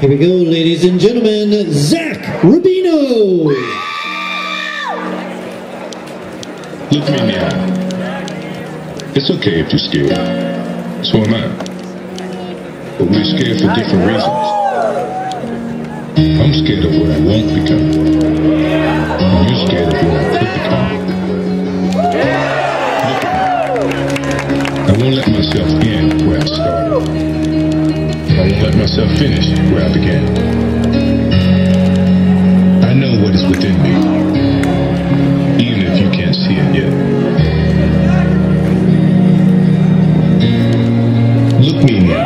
Here we go, ladies and gentlemen, Zac Rubino. Look me in the eye. It's okay if you're scared. So am I. But we're scared for different reasons. I'm scared of what I won't become. And you're scared of what I could become. I won't let myself end where I started. I won't let myself finish where I began. I know what is within me, even if you can't see it yet. Look me in the eye.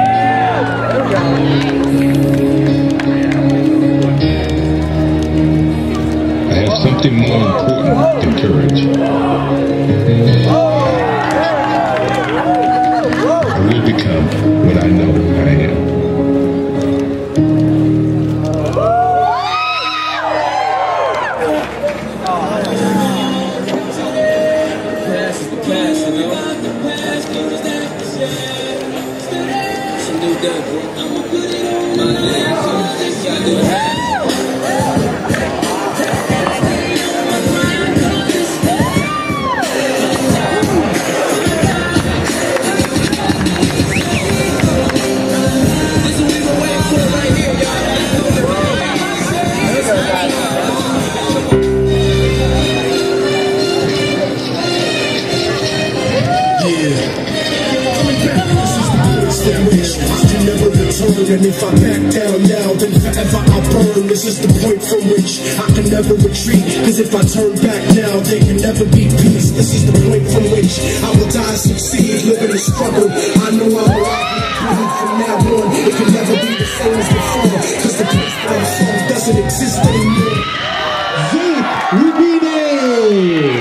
I have something more important than courage. I will become what I know past you know. New day, bro. My name, gotta do it. This is the never return, and if I back down now, then forever I'll burn. This is the point from which I can never retreat. Cause if I turn back now, there can never be peace. This is the point from which I will die, succeed, living in a struggle. I know I'm alive from now on. It can never be the same as before. Cause the place that I'm from doesn't exist anymore. Zeep, we beat it!